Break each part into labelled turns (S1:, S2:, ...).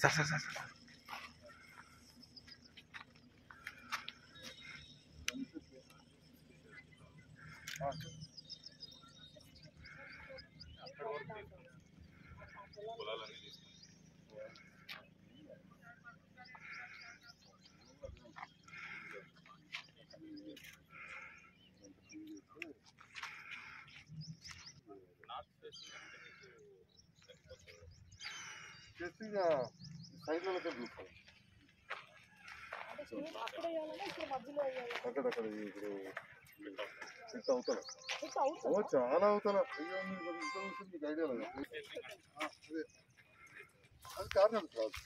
S1: Sir sir sir sir
S2: చేసి ఇక
S3: మధ్యలో వేయాలి
S2: అక్కడక్కడ ఇప్పుడు ఇట్ట అవుతాను ఓ చాలా అవుతాను అయ్యో మీకు ఐడియా లేదు. అదే. అది కారణం కాదు.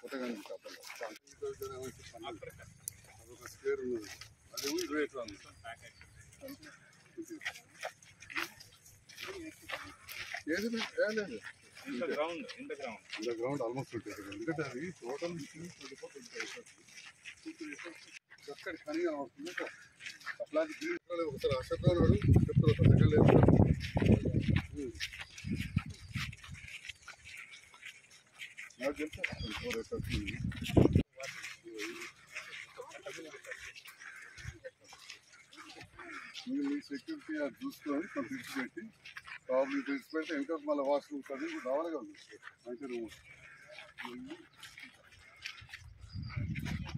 S2: కొత్తగా అదొక స్క్వేర్ ఉన్నది అది ఇరవై ఎట్లా ఉంది ఏది? లేదు, in the
S1: ground, in the ground. In the
S2: ground, almost 20 seconds. Look at that, total is 24, 25 seconds. చక్కటి పని అవుతుంది అట్లాంటి జీవితాలు ఒకసారి అసలు చెప్తారు తగ్గలేదు నాకు తెలుసు మీ సెక్యూరిటీ చూసుకొని పంపించి పెట్టి ప్రాబ్లం తెలిసి పెడితే ఇంకా మళ్ళీ వాష్రూమ్ అది రావాలి కదా. మంచి రూమ్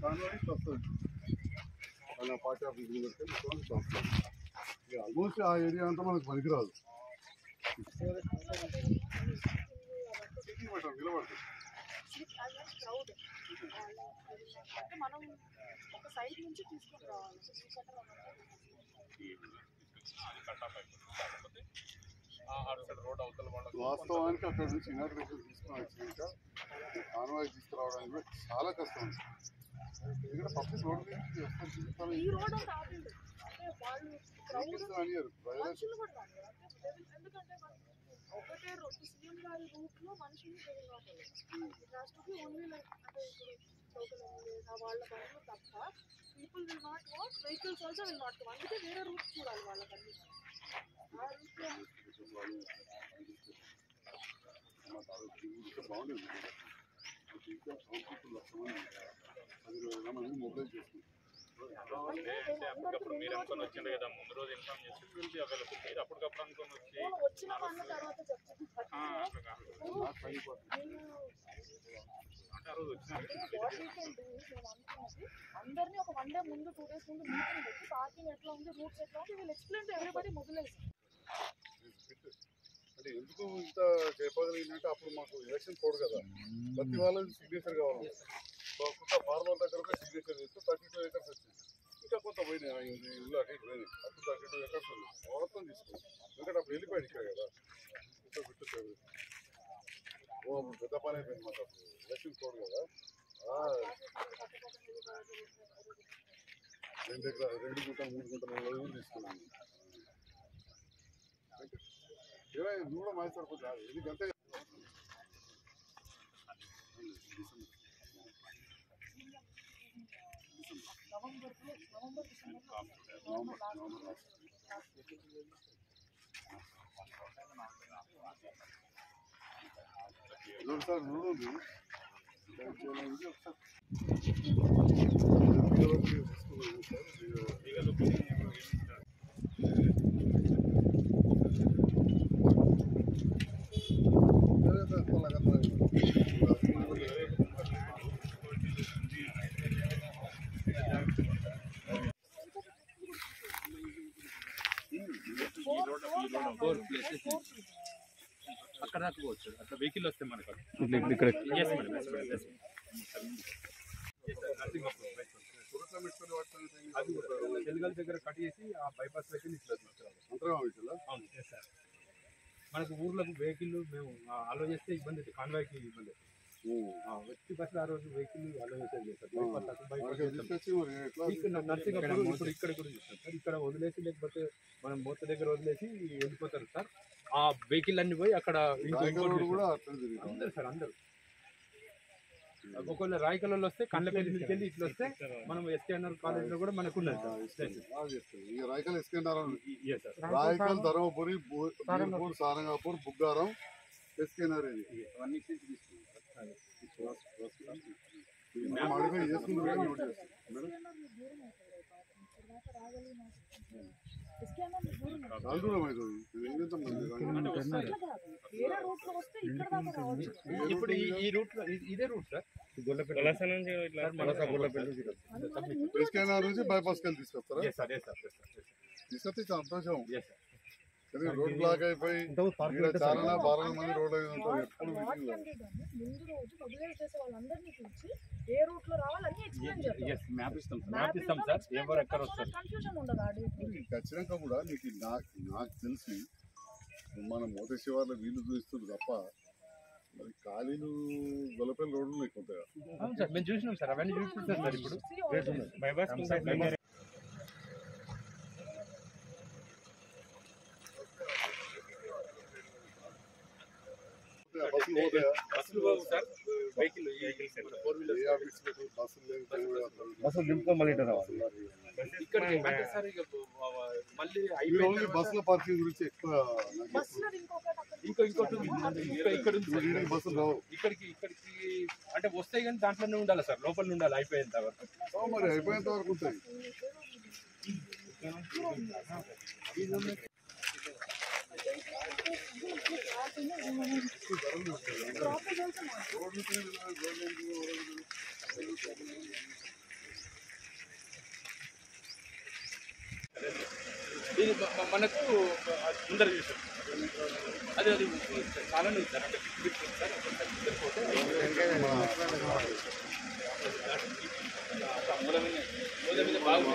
S2: దానివల్ల ఇట్లా వస్తుంది. అలా పార్టీ ఆఫీస్ పెడితే మొత్తం ఇట్లా వస్తుంది ఇక ఆల్మోస్ట్ ఆ ఏరియా అంతా మనకు పనికిరాదు. నిలబడుతుంది నిలబడుతుంది
S3: క్రౌడ్ అంటే మనం ఒక సైడ్ నుంచి తీసుకొని రావాలి
S2: వాస్తవానికి అక్కడ నుంచి ఇనాగ్రేషన్ తీసుకుని వచ్చినాక కాన్వాయ్ తీసుకురావడానికి కూడా చాలా కష్టం. ఉంది ఎందుకంటే పబ్లిక్ రోడ్ అనియారు
S3: ఒకటే సీఎం గారి రూట్లో మనుషులు రాష్ట్రకి ఓన్లీ లైక్ అంటే లేదా వాళ్ళ బండ్లు తప్ప people will not walk vehicles also will not అందుకే వేరే రూట్ చూడాలి వాళ్ళకన్నీ. ఆ రూట్
S2: బాగుండేది ఇంకా అవుట్పుట్ లక్షణం అది ఇరవై మంది మొబైల్ చేసుకుంటాం
S1: అప్పటికప్పుడు మీరు అనుకొని వచ్చిండ్రు కదా ముందు రోజు ఇన్ఫార్మ్ చేసి విల్ బి అవైలబుల్ మీరు అప్పటికప్పుడు అనుకొని వచ్చి
S3: వచ్చిన తర్వాత చెప్తాను.
S1: అంటే
S3: అందరినీ ఒక వన్ డే ముందు టూ డేస్ ముందు మీటింగ్ పెట్టి పార్కింగ్ ఎట్లా ఉంది రూట్స్ ఎట్లా ఉంది వీళ్ళు ఎక్స్ప్లెయిన్ టు ఎవ్రీబడి మొదలైంది
S2: అంటే ఎందుకు ఇంత చెప్పగలిగిందంటే అప్పుడు మాకు ఎలక్షన్ కోడ్ కదా ప్రతి వాళ్ళకి సిగ్నేచర్ కావాలి సో కొంత ఫార్మర్ దగ్గర కూడా సిగ్నేచర్ చేస్తే థర్టీ టూ ఎకర్స్ వచ్చింది ఇంకా కొంత పోయినాయి ఇల్లు అటు ఇటు పోయినాయి అప్పుడు థర్టీ టూ ఎకర్స్ ఉన్నాయి మొత్తం తీసుకున్నాం ఎందుకంటే అప్పుడు వెళ్ళిపోయాడు ఇక్కడ కదా ఇంకా పెట్టు ఓ అప్పుడు పెద్ద పని అయిపోయింది మాకు అప్పుడు ఎలక్షన్ కోడ్ కదా ఆ, రెండు ఎకరా రెండు గుంటలు మూడు గుంటలు నాలుగు రోజులు తీసుకున్నాను ఇరవై నువ్వు కూడా మాట్లాడు కొంచెం ఇది గంటే November November Yoksa não
S1: oluyor? Ben అక్కడ దాకా పోవచ్చు. అట్లా వెహికల్ వస్తే మనకు
S4: ఇక్కడ
S1: తెలుగల దగ్గర కట్ చేసి ఆ బైపాస్ వెహికల్ ఇట్లా అవును. ఎస్ సార్ మనకు ఊర్లకు వెహికల్ మేము అలో చేస్తే ఇబ్బంది కాన్వాయ్కి ఇబ్బంది. వ్యక్తి బస్సులు ఆ రోజు వెహికల్ అలో చేసేది నర్సింగ్ ఇక్కడ వదిలేసి లేకపోతే మనం మూత దగ్గర వదిలేసి వెళ్ళిపోతారు సార్. ఆ వెహికల్ అన్ని పోయి అక్కడ అందరు సార్ అందరు. ఒకవేళ రాయకలలో వస్తే వెళ్ళి ఇట్లా వస్తే మనం ఎస్కేఎన్ఆర్ కాలేజ్లో కూడా మనకు ఉన్నది
S2: రాయకల్. రాయకల్ ధర్మపురి బీర్పూర్ సారంగాపూర్ బుగ్గారం ఎస్కేనార్ ఇది. మాడిఫై చేసుకుంటూ వెళ్ళి యూజ్ చేస్తాం. మేడం చాలా దూరం అవుతుంది ఇది ఏం చేద్దాం మరి?
S3: వేరే రూట్ లో వస్తే ఇక్కడ దాకా రావచ్చు
S1: ఇప్పుడు ఈ- ఈ రూట్ లో ఇది- ఇదే రూట్ సార్ సార్, మన
S2: ఎస్కేనార్ నుంచి బైపాస్ కెళ్ళి తీసుకొస్తారా
S1: Yes, sir, yes, sir, yes, sir, yes, sir.
S2: తీసుకొస్తే సంతోషం
S1: Yes, sir.
S2: కానీ రోడ్ బ్లాక్ అయిపోయి చాలా బాగా మంది రోడ్ అయి ఉంటారు. ఎప్పుడు మీటింగ్లో
S3: ముందు రోజు మొబిలైజ్ చేసే వాళ్ళందరినీ పిలిచి ఏ రూట్లో రావాలని ఎక్స్ప్లెయిన్ చేద్దాం
S1: Yes, మ్యాప్ ఇస్తాం సార్. మ్యాప్ ఇస్తాం సార్. ఎవరు ఎక్కడ వస్తారు
S3: కన్ఫ్యూజన్ ఉండదు ఆ డేట్
S2: నీకు ఖచ్చితంగా కూడా నీకు నాకు నాకు తెలిసి మన మోత శివార్ల వీలు చూస్తుంది తప్ప మరి ఖాళీలు గొల్లపల్లి రోడ్లు
S1: సార్ మేము చూసినాం సార్. అవన్నీ చూపిస్తాం సార్ ఇప్పుడు
S2: బస్సులు పోతాయా
S1: బస్సులు పోవు sir vehicle four
S2: a
S1: wheeler
S2: ఆఫీసులకు బస్సులు లేని టైం కూడా అసలు.
S4: బస్సు దింపుకో మళ్ళీ ఇటు రావాలి
S1: ఇక్కడికి అంటే సార్ ఇక మళ్ళీ
S2: మీరు
S1: అయిపోయిన
S2: ఓన్లీ
S1: తర్వాత
S2: బస్సుల పార్కింగ్ గురించి ఎక్కువ
S3: బస్సులో
S1: ఇంకో ఇంకోటి ఇక్కడ
S2: బస్సులు రావు.
S1: ఇక్కడికి ఇక్కడికి అంటే వస్తాయి కానీ దాంట్లోనే ఉండాలి సార్. లోపల ఉండాలి అయిపోయేంత వరకు.
S2: మరి అయిపోయేంత వరకు ఉంటాయి.
S1: ఇది మనకు ముందర చూసాం అది అది చాలా ఉంది. సార్ అంటే సార్ పోతే మీద బాగుంది.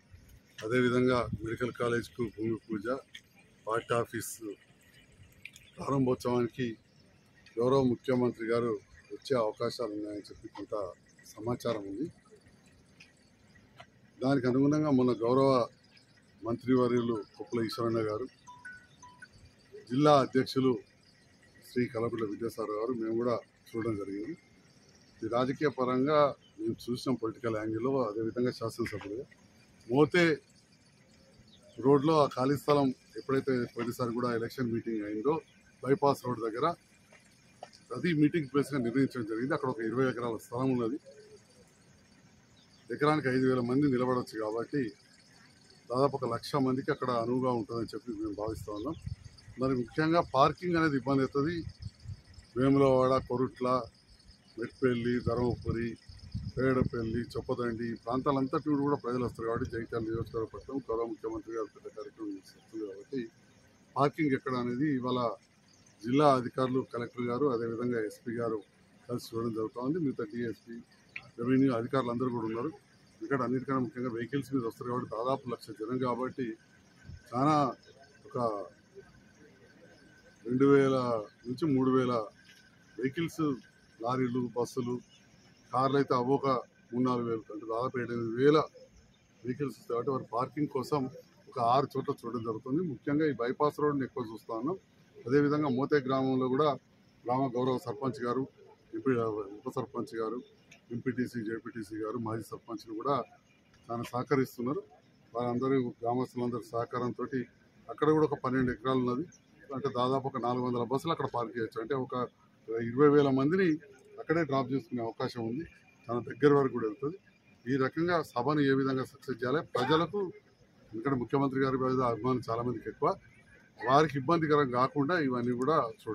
S2: అదేవిధంగా మెడికల్ కాలేజ్కు భూమి పూజ పార్టీ ఆఫీస్ ప్రారంభోత్సవానికి గౌరవ ముఖ్యమంత్రి గారు వచ్చే అవకాశాలు ఉన్నాయని చెప్పి కొంత సమాచారం ఉంది. దానికి అనుగుణంగా మొన్న గౌరవ మంత్రివర్యులు కుప్పల ఈశ్వరన్న గారు జిల్లా అధ్యక్షులు శ్రీ కలపల విద్యాసాగర్ గారు మేము కూడా చూడడం జరిగింది. ఈ రాజకీయ పరంగా మేము చూసినాం పొలిటికల్ యాంగిల్లో అదేవిధంగా శాసనసభ్యులుగా మోతే రోడ్లో ఆ ఖాళీ స్థలం ఎప్పుడైతే పోయినసారి కూడా ఎలక్షన్ మీటింగ్ అయిందో బైపాస్ రోడ్ దగ్గర అది మీటింగ్ ప్లేస్గా నిర్ణయించడం జరిగింది. అక్కడ ఒక ఇరవై ఎకరాల స్థలం ఉన్నది. ఎకరానికి ఐదు వేల మంది నిలబడవచ్చు కాబట్టి దాదాపు ఒక లక్ష మందికి అక్కడ అనువుగా ఉంటుందని చెప్పి మేము భావిస్తూ ఉన్నాం. మరి ముఖ్యంగా పార్కింగ్ అనేది ఇబ్బంది అవుతుంది. వేములవాడ కొరుట్ల మెట్పల్లి ధర్మపురి పేడపల్లి చొప్పదండి ఈ ప్రాంతాలంతటి కూడా ప్రజలు వస్తారు కాబట్టి జగిత్యాల నియోజకవర్గ పట్టణం గౌరవ ముఖ్యమంత్రి గారు పెద్ద కార్యక్రమం చేస్తుంది కాబట్టి పార్కింగ్ ఎక్కడ అనేది ఇవాళ జిల్లా అధికారులు కలెక్టర్ గారు అదేవిధంగా ఎస్పీ గారు కలిసి చూడడం జరుగుతుంది. మిగతా డిఎస్పీ రెవెన్యూ అధికారులు అందరూ కూడా ఉన్నారు. ఇక్కడ అన్నిటికన్నా ముఖ్యంగా వెహికల్స్ మీద వస్తారు కాబట్టి దాదాపు లక్ష జనం కాబట్టి చాలా ఒక రెండు వేల నుంచి మూడు వేల వెహికల్స్ లారీలు బస్సులు కార్లు అయితే అవ్వక మూడు నాలుగు వేలు. అంటే దాదాపు ఏడు ఎనిమిది వేల వెహికల్స్ కాబట్టి వారి పార్కింగ్ కోసం ఒక ఆరు చోట్ల చూడడం జరుగుతుంది. ముఖ్యంగా ఈ బైపాస్ రోడ్ని ఎక్కువ చూస్తా ఉన్నాం. అదేవిధంగా మోతే గ్రామంలో కూడా గ్రామ గౌరవ సర్పంచ్ గారు ఎంపీ ఉప సర్పంచ్ గారు ఎంపీటీసీ జేపీటీసీ గారు మాజీ సర్పంచ్లు కూడా చాలా సహకరిస్తున్నారు. వారందరూ గ్రామస్తులందరి సహకారంతో అక్కడ కూడా ఒక పన్నెండు ఎకరాలు ఉన్నది అంటే దాదాపు ఒక నాలుగు వందల బస్సులు అక్కడ పార్క్ చేయొచ్చు. అంటే ఒక ఇరవై వేల మందిని అక్కడే డ్రాప్ చేసుకునే అవకాశం ఉంది. చాలా దగ్గర వరకు కూడా వెళ్తుంది. ఈ రకంగా సభను ఏ విధంగా సక్సెస్ చేయాలి? ప్రజలకు ఎందుకంటే ముఖ్యమంత్రి గారి మీద అభిమానం చాలా మందికి ఎక్కువ వారికి ఇబ్బందికరం కాకుండా ఇవన్నీ కూడా చూడాలి.